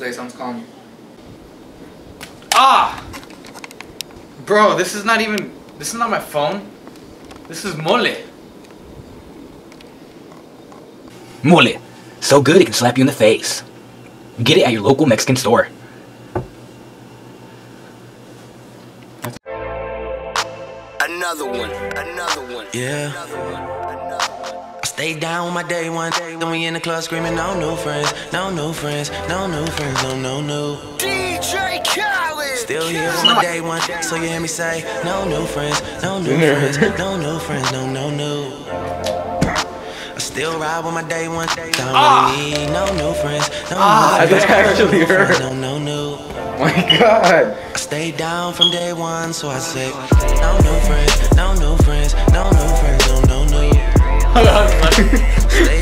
Jose, someone's calling you. Ah! Bro, this is not even. This is not my phone. This is Mole. Mole. So good it can slap you in the face. Get it at your local Mexican store. Another one, another one. Yeah. I stay down with my day one. Then we in the club screaming, no new friends, no new friends, no new friends, no, no, no. DJ Khaled. Still here with my day one. So you hear me say, no new friends, no new friends, no new friends, no, no, no. I still ride with my day one. Don't Ah. really need no new friends, no Ah, new that friends, actually no new friends, hurt. No, no, no. My god. I stayed down from day one, so I say, no new friends, no new friends, no new friends, no, no, no. Hold on. Stay